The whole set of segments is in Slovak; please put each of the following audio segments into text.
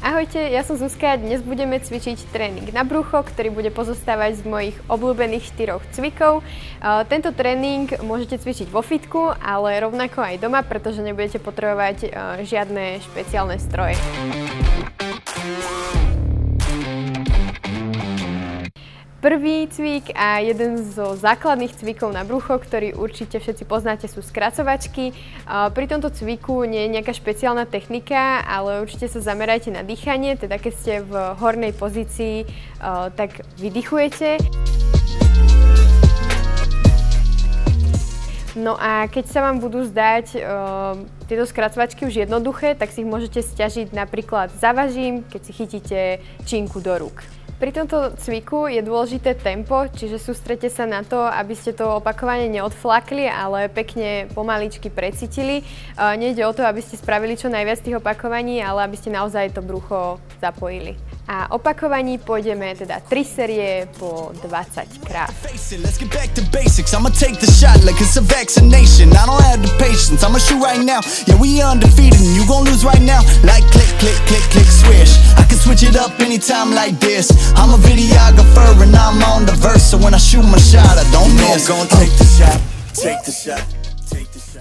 Ahojte, ja som Zuzka a dnes budeme cvičiť tréning na brucho, ktorý bude pozostávať z mojich obľúbených štyroch cvikov. Tento tréning môžete cvičiť vo fitku, ale rovnako aj doma, pretože nebudete potrebovať žiadne špeciálne stroje. Prvý cvik a jeden zo základných cvikov na brucho, ktorý určite všetci poznáte, sú skracovačky. Pri tomto cviku nie je nejaká špeciálna technika, ale určite sa zamerajte na dýchanie, teda keď ste v hornej pozícii, tak vydychujete. No a keď sa vám budú zdať uh, tieto skracovačky už jednoduché, tak si ich môžete stiažiť napríklad zavažím, keď si chytíte činku do rúk. Pri tomto cviku je dôležité tempo, čiže sústrete sa na to, aby ste to opakovanie neodflakli, ale pekne pomaličky precítili. Nejde o to, aby ste spravili čo najviac tých opakovaní, ale aby ste naozaj to brucho zapojili. A opakovaní pôjdeme teda 3 série po 20 krát. Right now. Yeah, up anytime like this. I'm a videographer and I'm on the verse. So when I shoot my shot, I don't miss. Gonna take the shot, take the shot.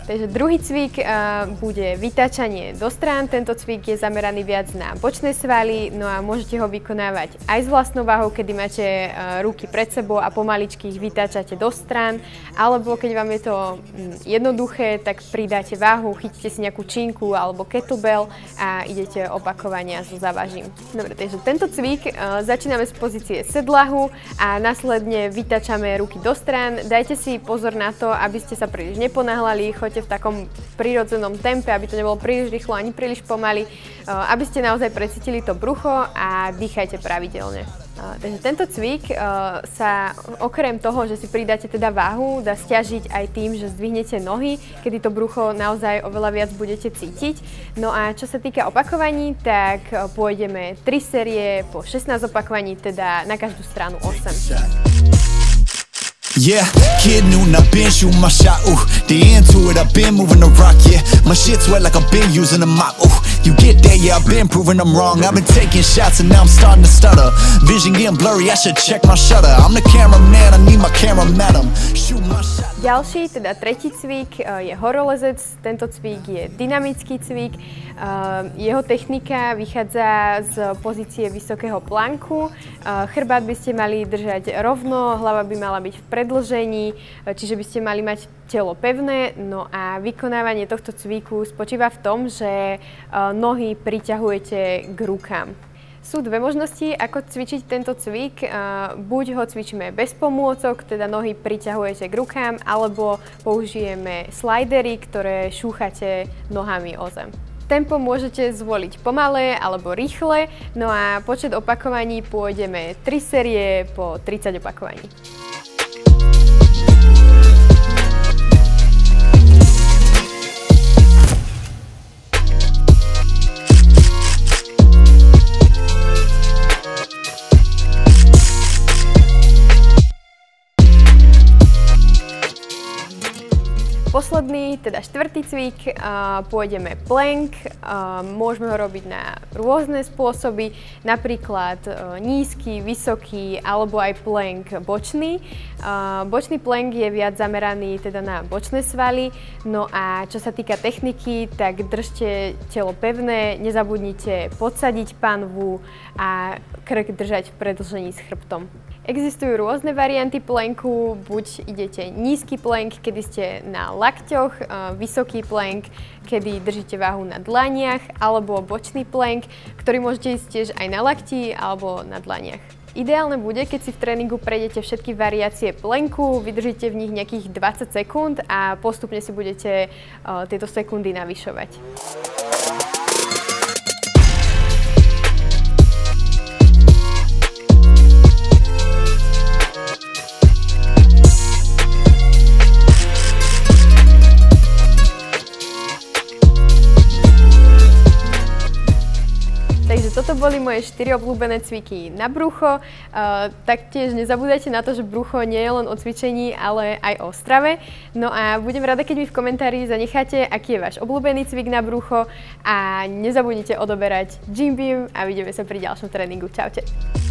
Takže druhý cvik uh, bude vytáčanie do strán. Tento cvik je zameraný viac na bočné svaly, no a môžete ho vykonávať aj s vlastnou váhou, kedy máte uh, ruky pred sebou a pomaličky ich vytáčate do strán, alebo keď vám je to um, jednoduché, tak pridáte váhu, chytíte si nejakú činku alebo kettlebell a idete opakovania so závažím. Dobre, takže tento cvik uh, začíname z pozície sedlahu a následne vytáčame ruky do strán. Dajte si pozor na to, aby ste sa príliš neponáhľali, choďte v takom prírodzenom tempe, aby to nebolo príliš rýchlo ani príliš pomaly, eh, aby ste naozaj precítili to brucho a dýchajte pravidelne. Eh, takže tento cvik eh, sa okrem toho, že si pridáte teda váhu, dá stiažiť aj tým, že zdvihnete nohy, kedy to brucho naozaj oveľa viac budete cítiť. No a čo sa týka opakovaní, tak pôjdeme 3 série po 16 opakovaní, teda na každú stranu 8. Yeah, kid noon, I've been shooting my shot, ooh. The into it, I've been moving the rock, yeah. My shit's wet like I've been using a mop, ooh. You get there, yeah, I've been proving I'm wrong. I've been taking shots and now I'm starting to stutter. Vision getting blurry, I should check my shutter. I'm the cameraman, I need my camera madam Shoot my shot Ďalší, teda tretí cvik je horolezec. Tento cvik je dynamický cvik. Jeho technika vychádza z pozície vysokého planku. Chrbát by ste mali držať rovno, hlava by mala byť v predlžení, čiže by ste mali mať telo pevné. No a vykonávanie tohto cviku spočíva v tom, že nohy priťahujete k rukám. Sú dve možnosti, ako cvičiť tento cvik. Buď ho cvičíme bez pomôcok, teda nohy priťahujete k rukám, alebo použijeme slidery, ktoré šúchate nohami o zem. Tempo môžete zvoliť pomalé alebo rýchle, no a počet opakovaní pôjdeme 3 série po 30 opakovaní. Posledný, teda štvrtý cvik, pôjdeme plank. Môžeme ho robiť na rôzne spôsoby, napríklad uh, nízky, vysoký alebo aj plank bočný. Uh, bočný plank je viac zameraný teda na bočné svaly, no a čo sa týka techniky, tak držte telo pevné, nezabudnite podsadiť panvu a krk držať v predlžení s chrbtom. Existujú rôzne varianty plenku, buď idete nízky plank, kedy ste na lakťoch, vysoký plank, kedy držíte váhu na dlaniach, alebo bočný plank, ktorý môžete ísť tiež aj na lakti alebo na dlaniach. Ideálne bude, keď si v tréningu prejdete všetky variácie plenku, vydržíte v nich nejakých 20 sekúnd a postupne si budete tieto sekundy navyšovať. Boli moje 4 obľúbené cviky na brucho. Uh, taktiež nezabúdajte na to, že brucho nie je len o cvičení, ale aj o strave. No a budem rada, keď mi v komentári zanecháte, aký je váš obľúbený cvik na brucho a nezabudnite odoberať Gym Beam a vidíme sa pri ďalšom tréningu. Čaute.